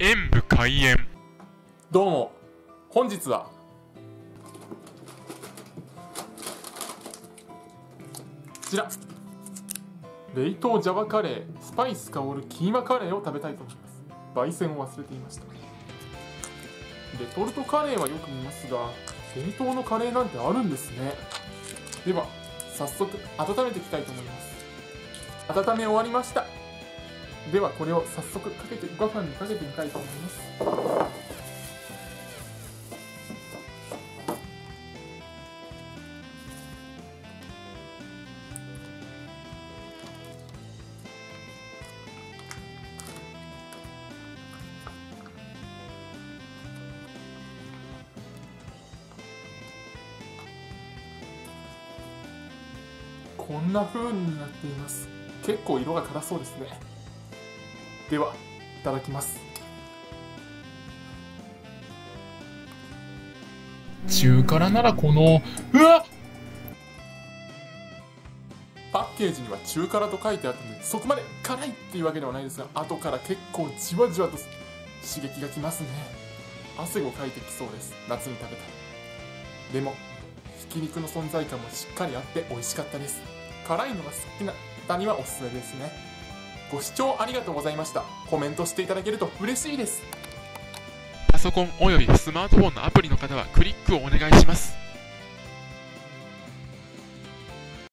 演武開演。どうも。本日は。こちら。冷凍ジャワカレースパイス香るキーマカレーを食べたいと思います。焙煎を忘れていました。レトルトカレーはよく見ますが冷凍のカレーなんてあるんですね。では早速温めていきたいと思います。温め終わりました。ではこれを早速かけてご飯にかけてみたいと思います。こんな風になっています。結構色が辛そうですね。ではいただきます。中辛ならこのうわパッケージには中辛と書いてあったのでそこまで辛いっていうわけではないですが後から結構じわじわと刺激がきますね。汗をかいてきそうです。夏に食べたら。でもひき肉の存在感もしっかりあって美味しかったです。辛いのが好きな方にはおすすめですねご視聴ありがとうございました。コメントしていただけると嬉しいです。パソコンおよびスマートフォンのアプリの方はクリックをお願いします。